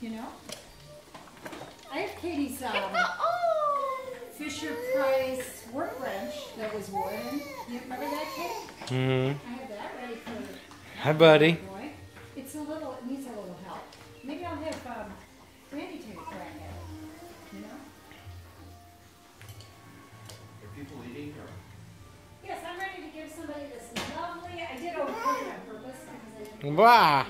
You know? I have Katie's um, Fisher Price workbench that was wooden. You remember that, Kate? Mm-hmm. I have that ready for Hi, buddy. boy. It's a little, it needs a little help. Maybe I'll have um, Randy take a crack at it. You know? Are people eating or? Yes, I'm ready to give somebody this lovely, I did overcook it on purpose because I didn't. Wow.